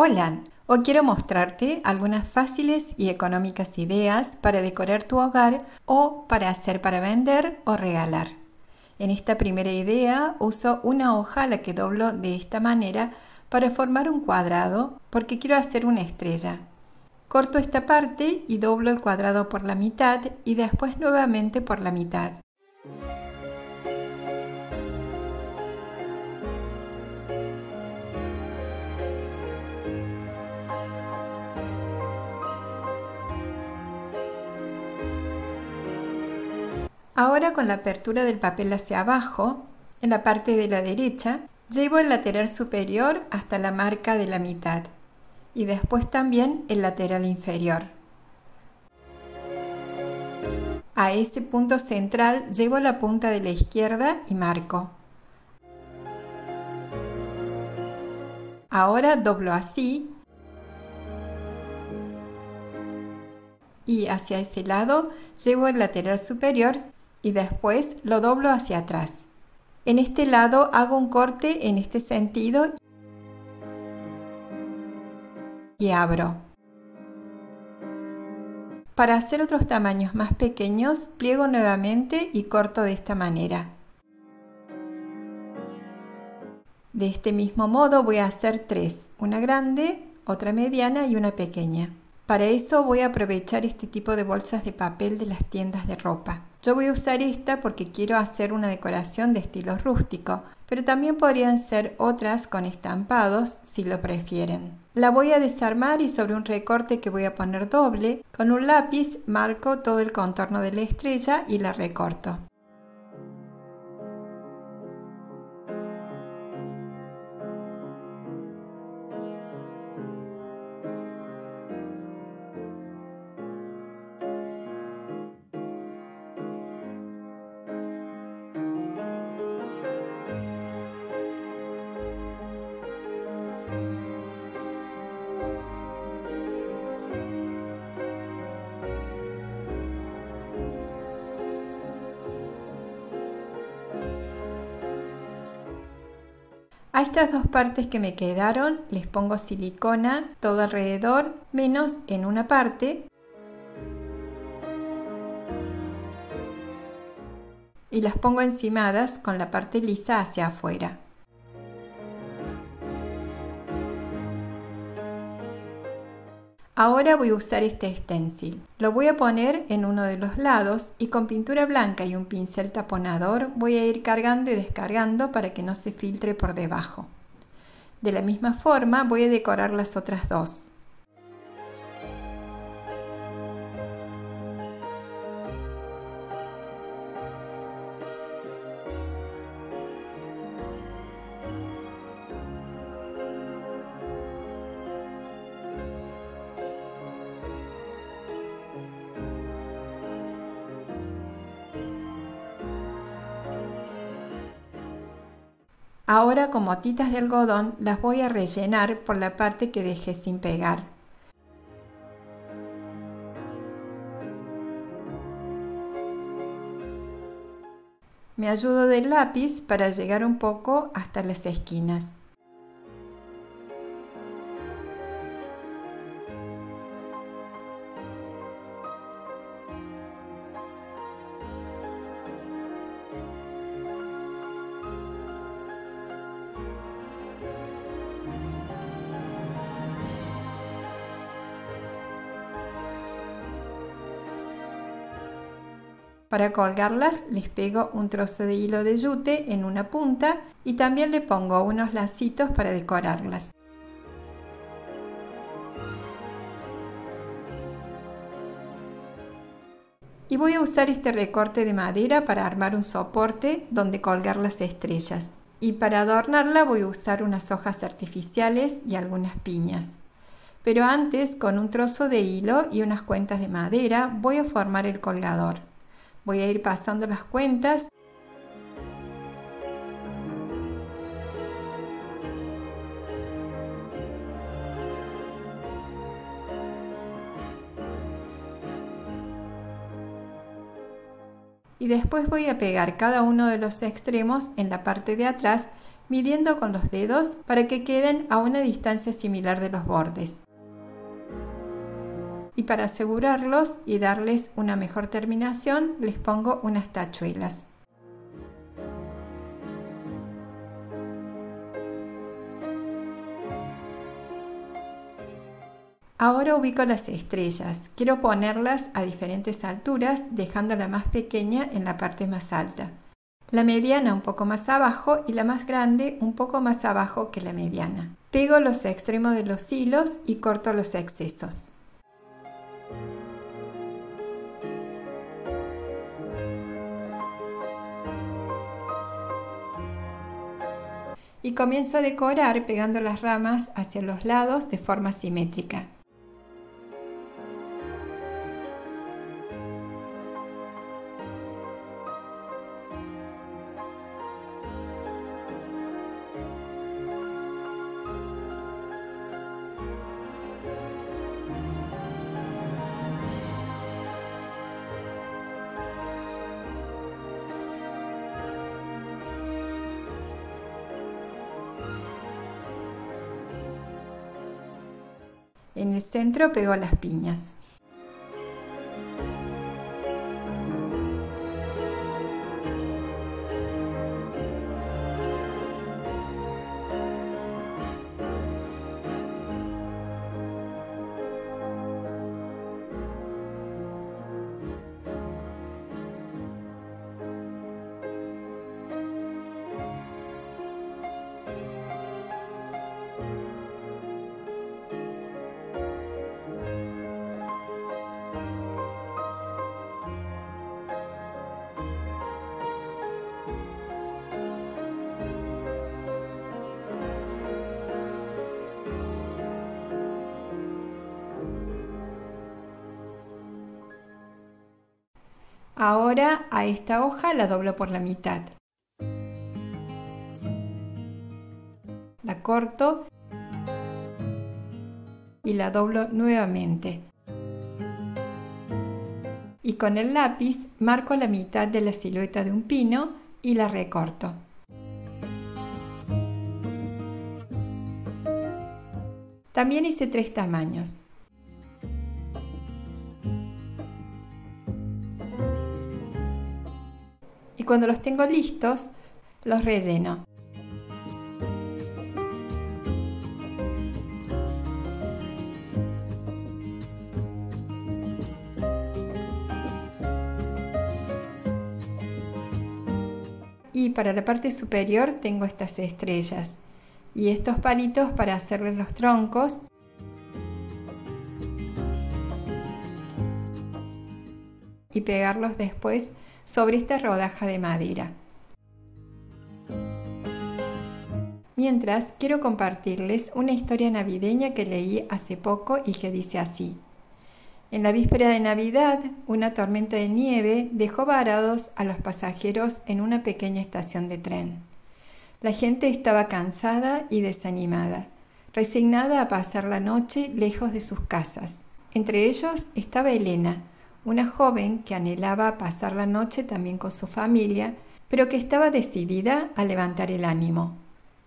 Hola, hoy quiero mostrarte algunas fáciles y económicas ideas para decorar tu hogar o para hacer para vender o regalar. En esta primera idea uso una hoja a la que doblo de esta manera para formar un cuadrado porque quiero hacer una estrella. Corto esta parte y doblo el cuadrado por la mitad y después nuevamente por la mitad. Ahora con la apertura del papel hacia abajo, en la parte de la derecha, llevo el lateral superior hasta la marca de la mitad y después también el lateral inferior. A ese punto central llevo la punta de la izquierda y marco. Ahora doblo así y hacia ese lado llevo el lateral superior y después lo doblo hacia atrás. En este lado hago un corte en este sentido y abro. Para hacer otros tamaños más pequeños, pliego nuevamente y corto de esta manera. De este mismo modo voy a hacer tres, una grande, otra mediana y una pequeña. Para eso voy a aprovechar este tipo de bolsas de papel de las tiendas de ropa. Yo voy a usar esta porque quiero hacer una decoración de estilo rústico, pero también podrían ser otras con estampados si lo prefieren. La voy a desarmar y sobre un recorte que voy a poner doble, con un lápiz marco todo el contorno de la estrella y la recorto. A estas dos partes que me quedaron les pongo silicona todo alrededor, menos en una parte. Y las pongo encimadas con la parte lisa hacia afuera. Ahora voy a usar este stencil. Lo voy a poner en uno de los lados y con pintura blanca y un pincel taponador voy a ir cargando y descargando para que no se filtre por debajo. De la misma forma voy a decorar las otras dos. Ahora con motitas de algodón las voy a rellenar por la parte que dejé sin pegar. Me ayudo del lápiz para llegar un poco hasta las esquinas. Para colgarlas les pego un trozo de hilo de yute en una punta y también le pongo unos lacitos para decorarlas. Y voy a usar este recorte de madera para armar un soporte donde colgar las estrellas. Y para adornarla voy a usar unas hojas artificiales y algunas piñas. Pero antes, con un trozo de hilo y unas cuentas de madera, voy a formar el colgador. Voy a ir pasando las cuentas. Y después voy a pegar cada uno de los extremos en la parte de atrás midiendo con los dedos para que queden a una distancia similar de los bordes. Y para asegurarlos y darles una mejor terminación, les pongo unas tachuelas. Ahora ubico las estrellas. Quiero ponerlas a diferentes alturas, dejando la más pequeña en la parte más alta. La mediana un poco más abajo y la más grande un poco más abajo que la mediana. Pego los extremos de los hilos y corto los excesos. Y comienzo a decorar pegando las ramas hacia los lados de forma simétrica. En el centro pego las piñas. Ahora a esta hoja la doblo por la mitad. La corto y la doblo nuevamente. Y con el lápiz marco la mitad de la silueta de un pino y la recorto. También hice tres tamaños. Cuando los tengo listos, los relleno. Y para la parte superior tengo estas estrellas y estos palitos para hacerles los troncos y pegarlos después sobre esta rodaja de madera. Mientras, quiero compartirles una historia navideña que leí hace poco y que dice así. En la víspera de Navidad, una tormenta de nieve dejó varados a los pasajeros en una pequeña estación de tren. La gente estaba cansada y desanimada, resignada a pasar la noche lejos de sus casas. Entre ellos estaba Elena, una joven que anhelaba pasar la noche también con su familia, pero que estaba decidida a levantar el ánimo.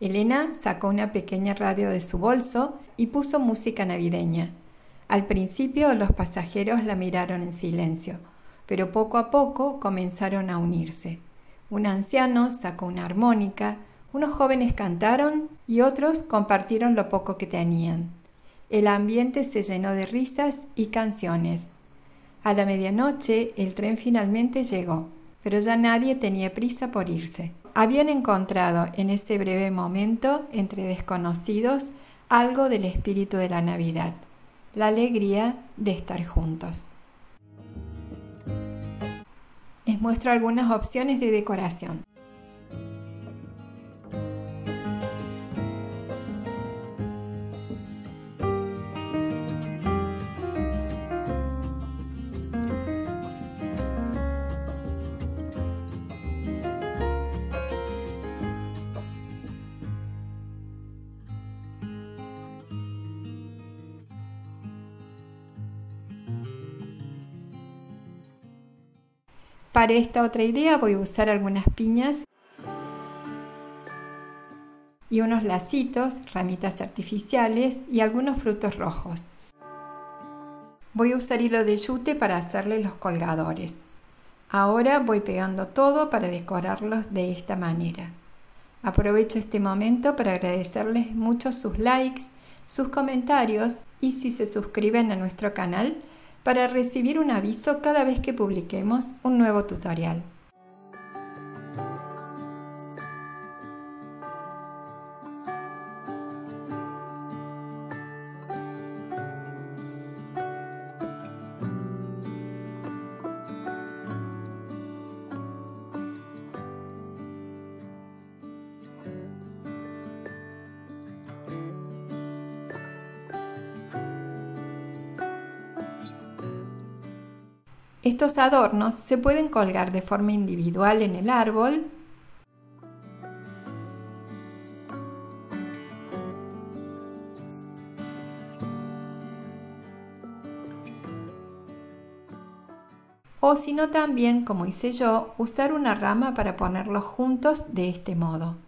Elena sacó una pequeña radio de su bolso y puso música navideña. Al principio los pasajeros la miraron en silencio, pero poco a poco comenzaron a unirse. Un anciano sacó una armónica, unos jóvenes cantaron y otros compartieron lo poco que tenían. El ambiente se llenó de risas y canciones. A la medianoche el tren finalmente llegó, pero ya nadie tenía prisa por irse. Habían encontrado en ese breve momento entre desconocidos algo del espíritu de la Navidad, la alegría de estar juntos. Les muestro algunas opciones de decoración. Para esta otra idea voy a usar algunas piñas y unos lacitos, ramitas artificiales y algunos frutos rojos. Voy a usar hilo de yute para hacerle los colgadores. Ahora voy pegando todo para decorarlos de esta manera. Aprovecho este momento para agradecerles mucho sus likes, sus comentarios y si se suscriben a nuestro canal para recibir un aviso cada vez que publiquemos un nuevo tutorial. Estos adornos se pueden colgar de forma individual en el árbol o si no también, como hice yo, usar una rama para ponerlos juntos de este modo.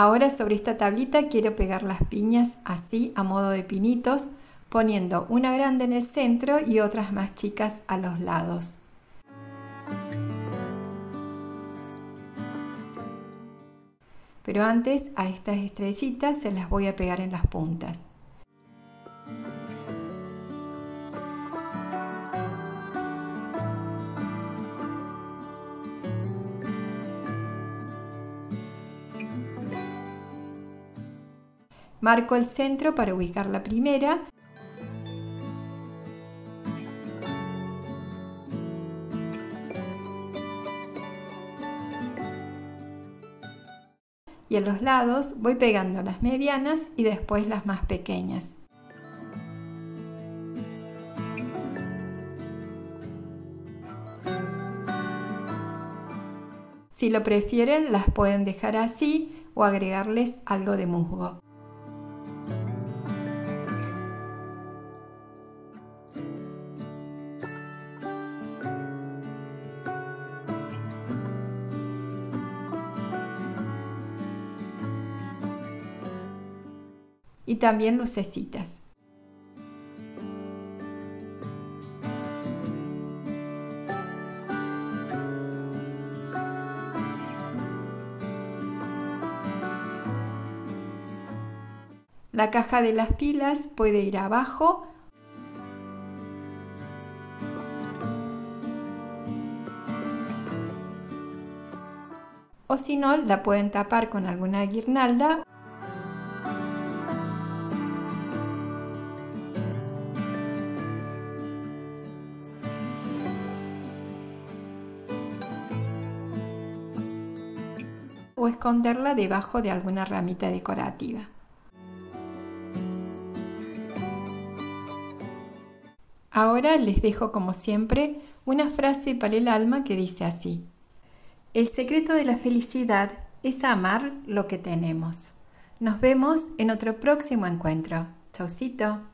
Ahora sobre esta tablita quiero pegar las piñas así a modo de pinitos, poniendo una grande en el centro y otras más chicas a los lados. Pero antes a estas estrellitas se las voy a pegar en las puntas. Marco el centro para ubicar la primera. Y a los lados voy pegando las medianas y después las más pequeñas. Si lo prefieren, las pueden dejar así o agregarles algo de musgo. Y también lucecitas. La caja de las pilas puede ir abajo o si no la pueden tapar con alguna guirnalda esconderla debajo de alguna ramita decorativa. Ahora les dejo como siempre una frase para el alma que dice así. El secreto de la felicidad es amar lo que tenemos. Nos vemos en otro próximo encuentro. Chaucito.